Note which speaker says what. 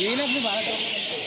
Speaker 1: यही ना अपने भारत